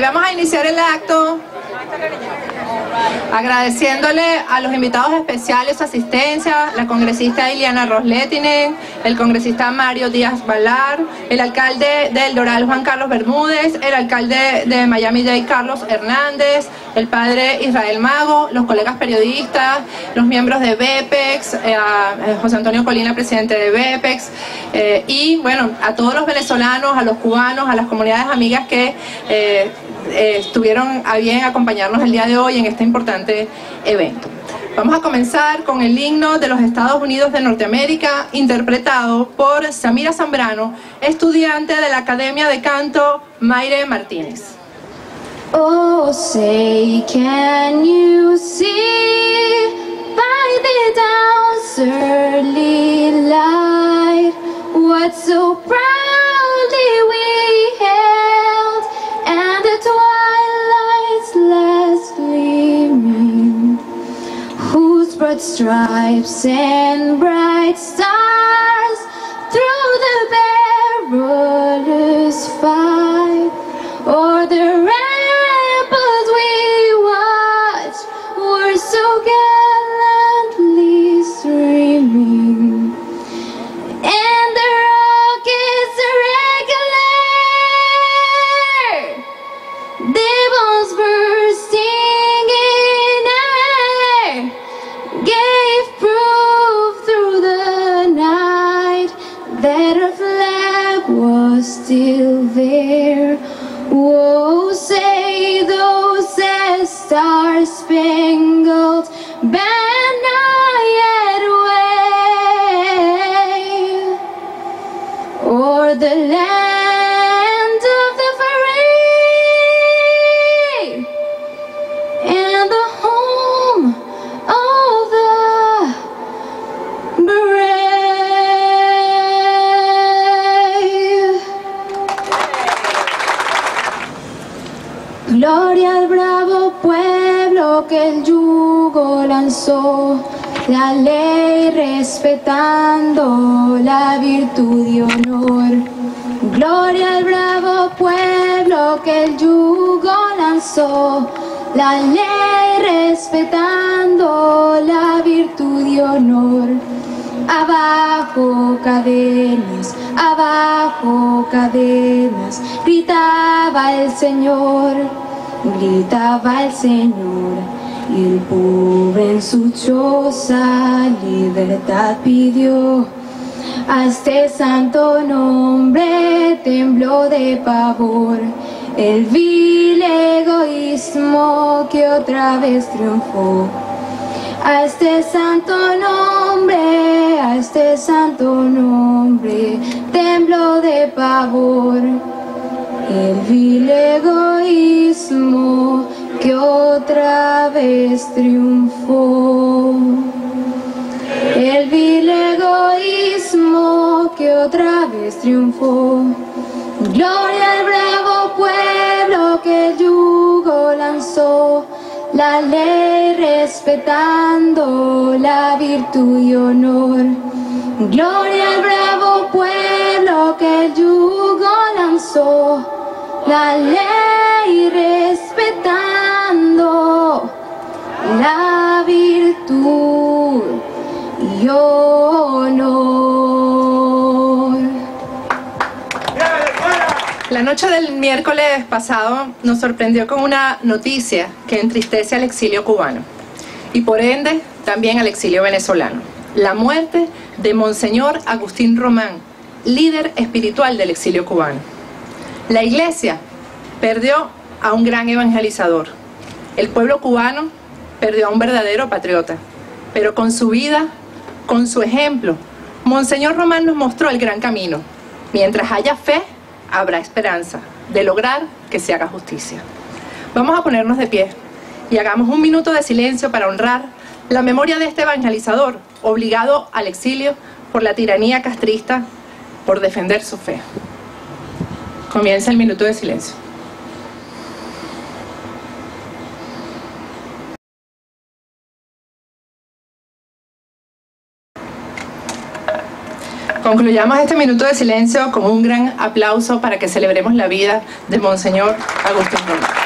vamos a iniciar el acto agradeciéndole a los invitados especiales su asistencia, la congresista Iliana Rosletinen, el congresista Mario Díaz Balar, el alcalde del Doral Juan Carlos Bermúdez, el alcalde de Miami-Dade Carlos Hernández, el padre Israel Mago, los colegas periodistas, los miembros de BEPEX, eh, eh, José Antonio Colina, presidente de BEPEX, eh, y bueno, a todos los venezolanos, a los cubanos, a las comunidades amigas que estuvieron a bien acompañarnos el día de hoy en este importante evento. Vamos a comenzar con el himno de los Estados Unidos de Norteamérica, interpretado por Samira Zambrano, estudiante de la Academia de Canto Mayre Martínez. Oh, say, can you see by the broad stripes and bright stars through the perilous fight o'er the star-spangled banner. Que el yugo lanzó, la ley respetando la virtud y honor. Gloria al bravo pueblo que el yugo lanzó, la ley respetando la virtud y honor. Abajo cadenas, abajo cadenas, gritaba el Señor, gritaba el Señor. Y el pobre en su choza libertad pidió. A este santo nombre tembló de pavor el vil egoísmo que otra vez triunfó. A este santo nombre, a este santo nombre, tembló de pavor el vil egoísmo que otra vez triunfó. El vil egoísmo que otra vez triunfó. Gloria al bravo pueblo que el yugo lanzó, la ley respetando la virtud y honor. Gloria al bravo pueblo que el yugo lanzó, la ley respetando la virtud y honor. La noche del miércoles pasado nos sorprendió con una noticia que entristece al exilio cubano y por ende también al exilio venezolano. La muerte de Monseñor Agustín Román, líder espiritual del exilio cubano. La iglesia perdió a un gran evangelizador. El pueblo cubano perdió a un verdadero patriota. Pero con su vida, con su ejemplo, Monseñor Román nos mostró el gran camino. Mientras haya fe, habrá esperanza de lograr que se haga justicia. Vamos a ponernos de pie y hagamos un minuto de silencio para honrar la memoria de este evangelizador obligado al exilio por la tiranía castrista por defender su fe. Comienza el minuto de silencio. Concluyamos este minuto de silencio con un gran aplauso para que celebremos la vida de Monseñor Agustín Román.